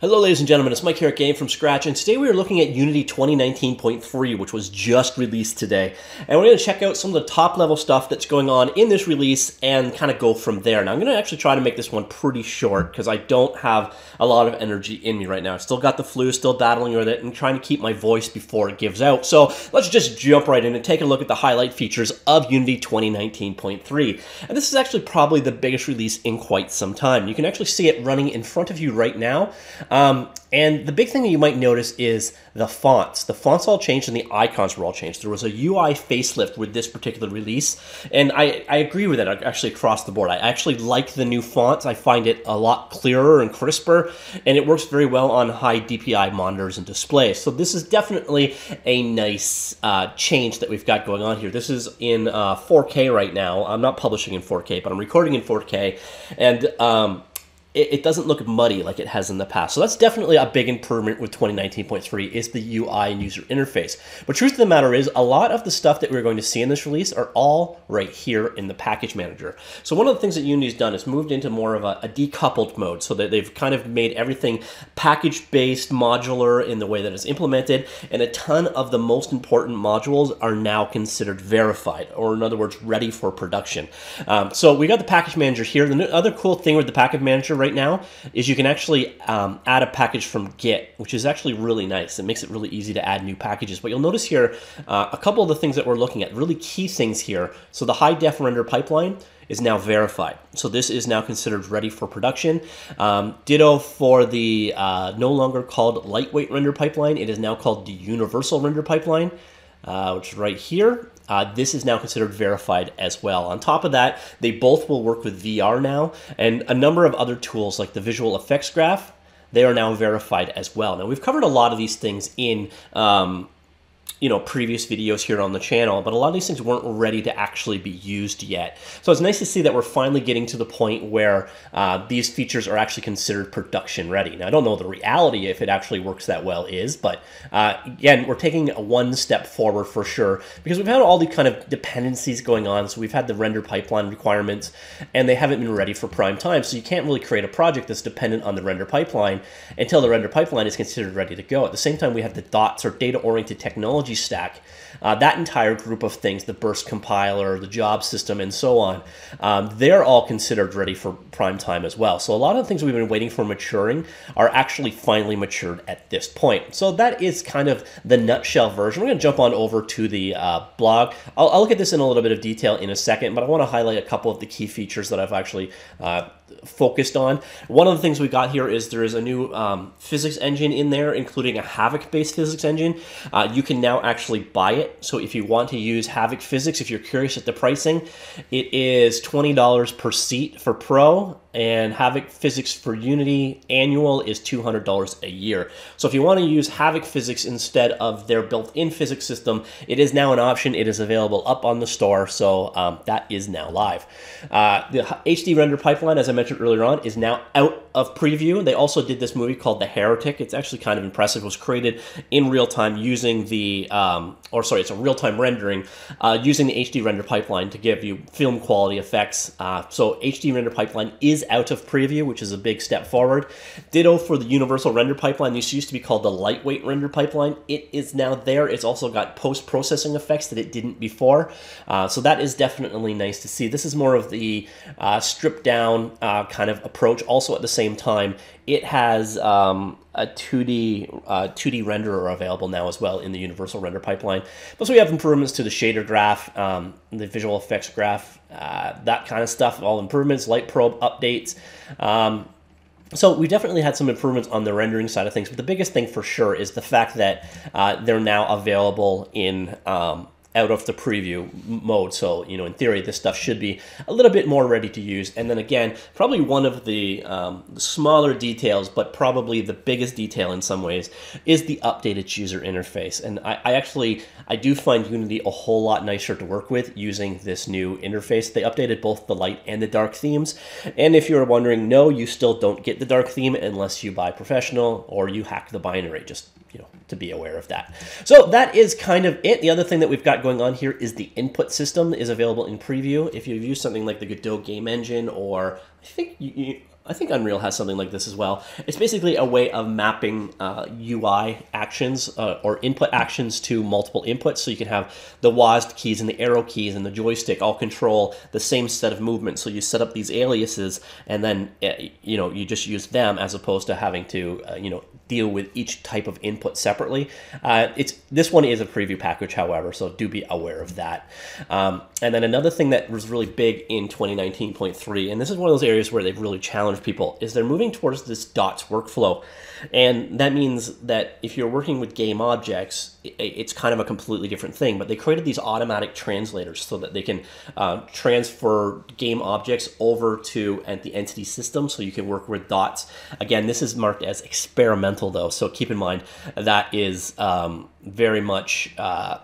Hello ladies and gentlemen, it's Mike here at Game From Scratch, and today we are looking at Unity 2019.3, which was just released today. And we're going to check out some of the top level stuff that's going on in this release and kind of go from there. Now I'm going to actually try to make this one pretty short because I don't have a lot of energy in me right now. I still got the flu, still battling with it, and trying to keep my voice before it gives out. So let's just jump right in and take a look at the highlight features of Unity 2019.3. And this is actually probably the biggest release in quite some time. You can actually see it running in front of you right now. Um, and the big thing that you might notice is the fonts. The fonts all changed and the icons were all changed. There was a UI facelift with this particular release, and I, I agree with it actually across the board. I actually like the new fonts. I find it a lot clearer and crisper, and it works very well on high DPI monitors and displays. So this is definitely a nice uh, change that we've got going on here. This is in uh, 4K right now. I'm not publishing in 4K, but I'm recording in 4K, and um, it, it, doesn't look muddy like it has in the past. So that's definitely a big improvement with 2019.3 is the UI and user interface. But truth of the matter is a lot of the stuff that we're going to see in this release are all right here in the package manager. So one of the things that Unity's done is moved into more of a, a decoupled mode so that they've kind of made everything package-based modular in the way that it's implemented and a ton of the most important modules are now considered verified or in other words ready for production. Um, so we got the package manager here. The other cool thing with the package manager right now is you can actually um, add a package from Git, which is actually really nice. It makes it really easy to add new packages. But you'll notice here uh, a couple of the things that we're looking at, really key things here. So the high def render pipeline is now verified. So this is now considered ready for production. Um, ditto for the uh, no longer called lightweight render pipeline. It is now called the universal render pipeline uh, which is right here. Uh, this is now considered verified as well. On top of that, they both will work with VR now, and a number of other tools like the visual effects graph, they are now verified as well. Now, we've covered a lot of these things in um, you know previous videos here on the channel but a lot of these things weren't ready to actually be used yet. So it's nice to see that we're finally getting to the point where uh, these features are actually considered production ready. Now i don't know the reality if it actually works that well is but uh, again we're taking one step forward for sure because we've had all the kind of dependencies going on. So we've had the render pipeline requirements and they haven't been ready for prime time. So you can't really create a project that's dependent on the render pipeline until the render pipeline is considered ready to go. At the same time we have the dots or data oriented technology technology stack, uh, that entire group of things, the burst compiler, the job system, and so on, um, they're all considered ready for prime time as well. So a lot of the things we've been waiting for maturing are actually finally matured at this point. So that is kind of the nutshell version. We're going to jump on over to the uh, blog. I'll, I'll, look at this in a little bit of detail in a second, but I want to highlight a couple of the key features that I've actually uh, focused on. One of the things we got here is there is a new um, physics engine in there, including a Havok-based physics engine. Uh, you can now actually buy it. So if you want to use Havok physics, if you're curious at the pricing, it is $20 per seat for Pro and Havok Physics for Unity annual is $200 a year. So if you want to use Havok Physics instead of their built-in physics system, it is now an option. It is available up on the store, so um, that is now live. Uh, the HD render pipeline, as I mentioned earlier on, is now out of preview. They also did this movie called The Heretic. It's actually kind of impressive. It was created in real time using the, um, or sorry, it's a real-time rendering uh, using the HD render pipeline to give you film quality effects. Uh, so HD render pipeline is is out of preview, which is a big step forward. Ditto for the universal render pipeline. This used to be called the lightweight render pipeline. It is now there. It's also got post-processing effects that it didn't before. Uh, so that is definitely nice to see. This is more of the uh, stripped down uh, kind of approach. Also at the same time, it has um, a 2D uh, 2D renderer available now as well in the universal render pipeline. Plus, we have improvements to the shader graph, um, the visual effects graph, uh, that kind of stuff. All improvements, light probe updates. Um, so we definitely had some improvements on the rendering side of things, but the biggest thing for sure is the fact that uh, they're now available in um, out of the preview mode. So, you know, in theory, this stuff should be a little bit more ready to use. And then again, probably one of the, um, smaller details, but probably the biggest detail in some ways, is the updated user interface. And I, I actually, I do find Unity a whole lot nicer to work with using this new interface. They updated both the light and the dark themes. And if you're wondering, no, you still don't get the dark theme unless you buy professional or you hack the binary. Just you know, to be aware of that. So that is kind of it. The other thing that we've got going on here is the input system is available in preview. If you've used something like the Godot game engine or I think you, I think Unreal has something like this as well. It's basically a way of mapping uh, UI actions uh, or input actions to multiple inputs. So you can have the WASD keys and the arrow keys and the joystick all control the same set of movements. So you set up these aliases and then uh, you know you just use them as opposed to having to uh, you know deal with each type of input separately. Uh, it's this one is a preview package, however, so do be aware of that. Um, and then another thing that was really big in 2019.3, and this is one of those areas where they've really challenged people, is they're moving towards this dots workflow. And that means that if you're working with game objects, it's kind of a completely different thing. But they created these automatic translators so that they can uh, transfer game objects over to the entity system so you can work with dots. Again, this is marked as experimental though, so keep in mind that is um, very much. Uh,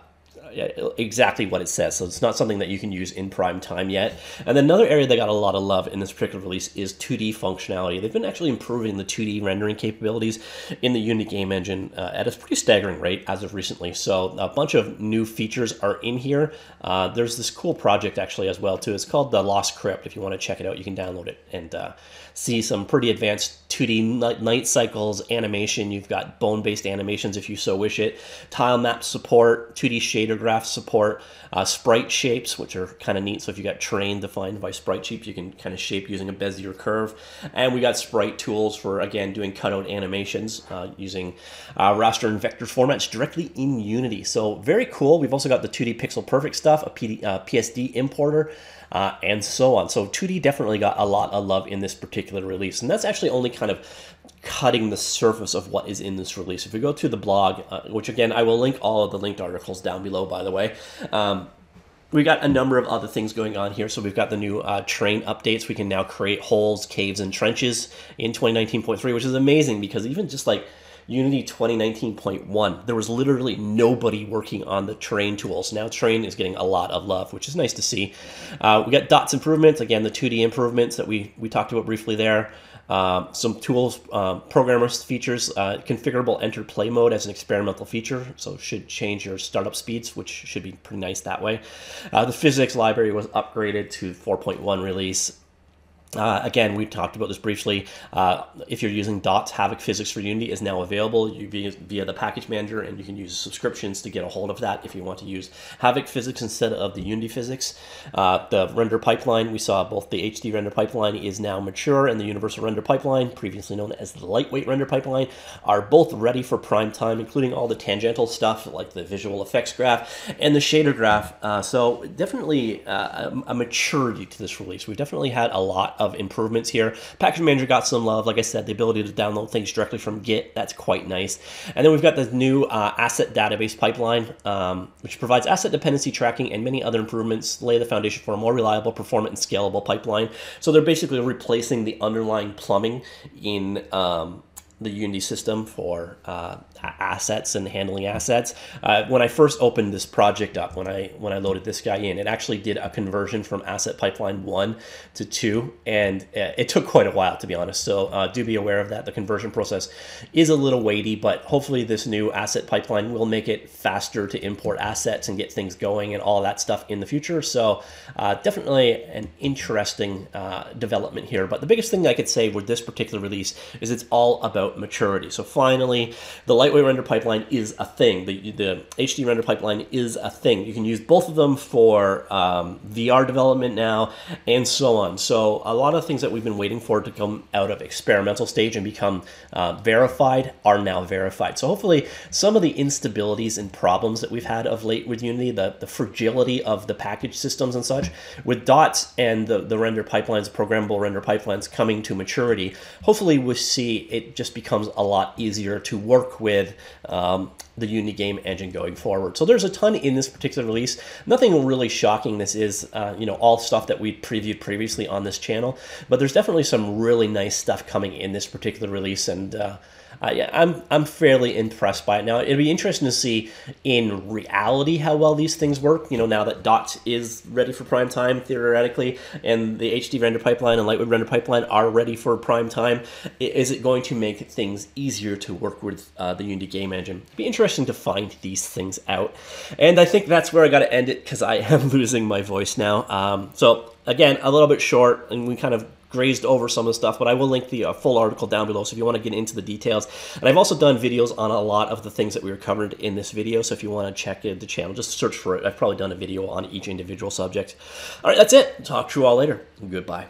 exactly what it says. So it's not something that you can use in prime time yet. And another area that got a lot of love in this particular release is 2D functionality. They've been actually improving the 2D rendering capabilities in the Unity game engine uh, at a pretty staggering rate as of recently. So a bunch of new features are in here. Uh, there's this cool project actually as well too. It's called the Lost Crypt. If you want to check it out, you can download it and uh, see some pretty advanced 2D night cycles animation. You've got bone-based animations if you so wish it. Tile map support, 2D shader graph support, uh, sprite shapes, which are kind of neat. So if you got terrain defined by sprite shapes, you can kind of shape using a Bezier curve. And we got sprite tools for, again, doing cutout animations uh, using uh, raster and vector formats directly in Unity. So very cool. We've also got the 2D Pixel Perfect stuff, a PD, uh, PSD importer, uh, and so on. So 2D definitely got a lot of love in this particular release. And that's actually only kind of cutting the surface of what is in this release. If we go to the blog, uh, which again, I will link all of the linked articles down below, by the way. Um, we got a number of other things going on here. So we've got the new uh, terrain updates. We can now create holes, caves, and trenches in 2019.3, which is amazing because even just like Unity 2019.1, there was literally nobody working on the terrain tools. Now terrain is getting a lot of love, which is nice to see. Uh, we got dots improvements, again, the 2D improvements that we, we talked about briefly there. Uh, some tools, uh, programmers features, uh, configurable enter play mode as an experimental feature, so should change your startup speeds, which should be pretty nice that way. Uh, the physics library was upgraded to 4.1 release. Uh, again, we talked about this briefly. Uh, if you're using Dots, Havok Physics for Unity is now available via, via, the package manager, and you can use subscriptions to get a hold of that if you want to use Havok Physics instead of the Unity Physics. Uh, the render pipeline, we saw both the HD render pipeline is now mature, and the universal render pipeline, previously known as the lightweight render pipeline, are both ready for prime time, including all the tangential stuff like the visual effects graph and the shader graph. Uh, so definitely uh, a, a maturity to this release. We've definitely had a lot of improvements here. Package Manager got some love. Like I said, the ability to download things directly from Git, that's quite nice. And then we've got the new uh, asset database pipeline, um, which provides asset dependency tracking and many other improvements, lay the foundation for a more reliable, performant, and scalable pipeline. So they're basically replacing the underlying plumbing in um, the Unity system for uh, assets and handling assets. Uh, when I first opened this project up, when I when I loaded this guy in, it actually did a conversion from asset pipeline one to two, and uh, it took quite a while to be honest. So uh, do be aware of that. The conversion process is a little weighty, but hopefully this new asset pipeline will make it faster to import assets and get things going and all that stuff in the future. So uh, definitely an interesting uh, development here. But the biggest thing I could say with this particular release is it's all about maturity. So finally, the lightweight render pipeline is a thing. The, the HD render pipeline is a thing. You can use both of them for um, VR development now and so on. So a lot of things that we've been waiting for to come out of experimental stage and become uh, verified are now verified. So hopefully some of the instabilities and problems that we've had of late with Unity, the, the fragility of the package systems and such, with dots and the, the render pipelines, programmable render pipelines coming to maturity, hopefully we'll see it just becomes a lot easier to work with um, the Unity game engine going forward. So there's a ton in this particular release. Nothing really shocking. This is, uh, you know, all stuff that we previewed previously on this channel, but there's definitely some really nice stuff coming in this particular release, and uh, uh, yeah, I'm I'm fairly impressed by it. Now it'll be interesting to see in reality how well these things work. You know, now that Dot is ready for prime time theoretically, and the HD render pipeline and Lightweight render pipeline are ready for prime time, is it going to make things easier to work with uh, the Unity game engine? It'd be interesting to find these things out. And I think that's where I got to end it because I am losing my voice now. Um, so again, a little bit short, and we kind of grazed over some of the stuff, but I will link the uh, full article down below so if you want to get into the details. And I've also done videos on a lot of the things that we were covered in this video, so if you want to check the channel, just search for it. I've probably done a video on each individual subject. All right, that's it. Talk to you all later. Goodbye.